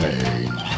Hey.